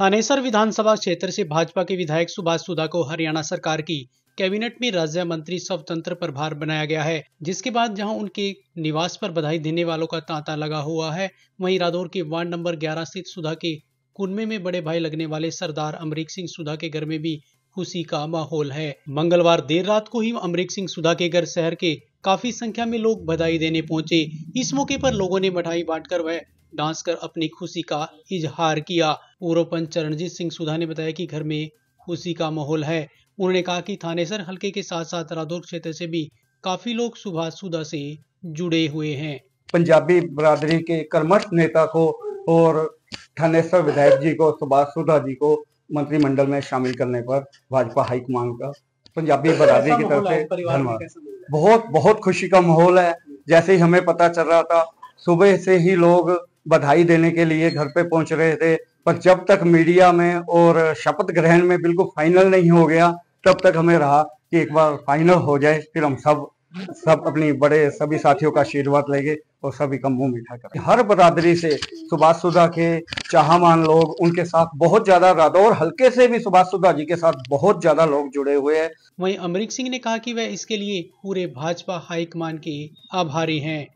थानेसर विधानसभा क्षेत्र से भाजपा के विधायक सुभाष सुधा को हरियाणा सरकार की कैबिनेट में राज्य मंत्री स्वतंत्र प्रभार बनाया गया है, जिसके बाद जहाँ उनके निवास पर बधाई देने वालों का तांता लगा हुआ है, वहीं रादौर के वार्ड नंबर 11 स्थित सुधा के कुनमे में बड़े भाई लगने वाले सरदार अमरीक सिंह सुधा के घर में भी खुशी का माहौल है। मंगलवार देर रात को ही अमरीक सिंह सुधा के घर शहर के काफ़ी संख्या में लोग बधाई देने पहुँचे। इस मौके पर लोगों ने मिठाई बांटकर वह डांस कर अपनी खुशी का इजहार किया। पूर्व पंच चरणजीत सिंह सुधा ने बताया कि घर में खुशी का माहौल है। उन्होंने कहा कि थानेसर हल्के के साथ साथ रादौर क्षेत्र से भी काफ़ी लोग सुभाष सुधा से जुड़े हुए हैं। पंजाबी बरादरी के कर्मठ नेता को और थानेसर विधायक जी को सुभाष सुधा जी को मंत्रिमंडल में शामिल करने पर भाजपा हाईकमान का पंजाबी बरादरी की तरफ़ से धन्यवाद। बहुत बहुत खुशी का माहौल है। जैसे ही हमें पता चल रहा था सुबह से ही लोग बधाई देने के लिए घर पे पहुँच रहे थे पर जब तक मीडिया में और शपथ ग्रहण में बिल्कुल फाइनल नहीं हो गया तब तक हमें रहा कि एक बार फाइनल हो जाए फिर हम सब सब अपनी बड़े सभी साथियों का आशीर्वाद लेंगे और सभी का मुँह मीठा कर। हर बरादरी से सुभाष सुधा के चाहमान लोग उनके साथ बहुत ज़्यादा रादौर हल्के से भी सुभाष सुधा जी के साथ बहुत ज़्यादा लोग जुड़े हुए हैं। वहीं अमरीक सिंह ने कहा कि वह इसके लिए पूरे भाजपा हाईकमान के आभारी हैं।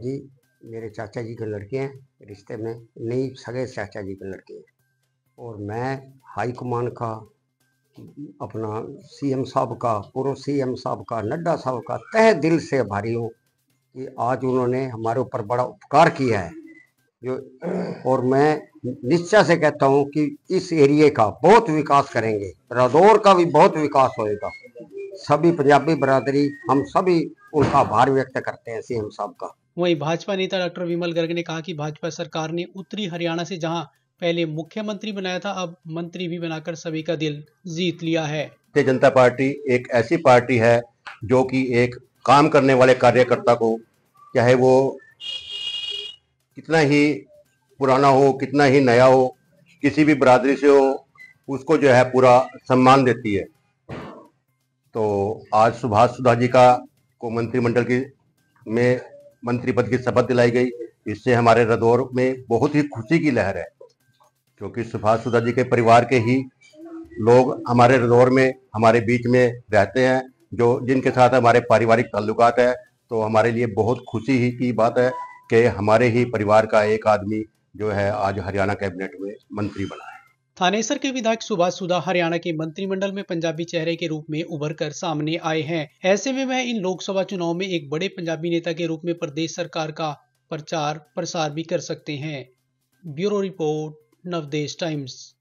मेरे चाचा जी के लड़के हैं, रिश्ते में नहीं सगे चाचा जी के लड़के हैं। और मैं हाई कमान का, अपना सीएम साहब का, पूर्व सीएम साहब का, नड्डा साहब का तह दिल से आभारी हूँ कि आज उन्होंने हमारे ऊपर बड़ा उपकार किया है। जो, और मैं निश्चय से कहता हूँ कि इस एरिए का बहुत विकास करेंगे। रादौर का भी बहुत विकास होएगा। सभी पंजाबी बरादरी, हम सभी उनका आभार व्यक्त करते हैं सीएम साहब का। वहीं भाजपा नेता डॉक्टर विमल गर्ग ने कहा कि भाजपा सरकार ने उत्तरी हरियाणा से जहाँ पहले मुख्यमंत्री बनाया था, अब मंत्री भी बनाकर सभी का दिल जीत लिया है। जनता पार्टी एक ऐसी पार्टी है जो कि एक काम करने वाले कार्यकर्ता को, चाहे वो कितना ही पुराना हो, कितना ही नया हो, किसी भी बरादरी से हो, उसको जो है पूरा सम्मान देती है। तो आज सुभाष सुधा जी का को मंत्रिमंडल की में मंत्री पद की शपथ दिलाई गई। इससे हमारे रदौर में बहुत ही खुशी की लहर है, क्योंकि सुभाष सुधा जी के परिवार के ही लोग हमारे रदौर में, हमारे बीच में रहते हैं, जो, जिनके साथ हमारे पारिवारिक ताल्लुकात है। तो हमारे लिए बहुत खुशी ही की बात है कि हमारे ही परिवार का एक आदमी जो है आज हरियाणा कैबिनेट में मंत्री बना है। थानेसर के विधायक सुभाष सुधा हरियाणा के मंत्रिमंडल में पंजाबी चेहरे के रूप में उभर कर सामने आए हैं। ऐसे में वह इन लोकसभा चुनाव में एक बड़े पंजाबी नेता के रूप में प्रदेश सरकार का प्रचार प्रसार भी कर सकते हैं। Bureau report, Navdesh Times.